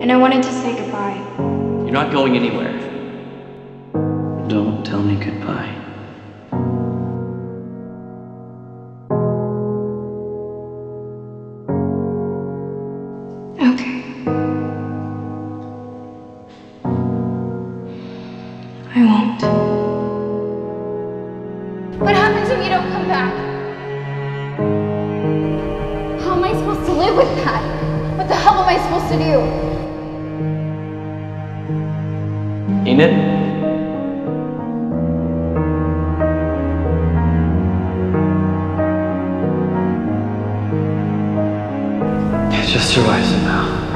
And I wanted to say goodbye. You're not going anywhere. Don't tell me goodbye. Okay. I won't. What happens if you don't come back? How am I supposed to live with that? What the hell am I supposed to do? Enid? Just survive,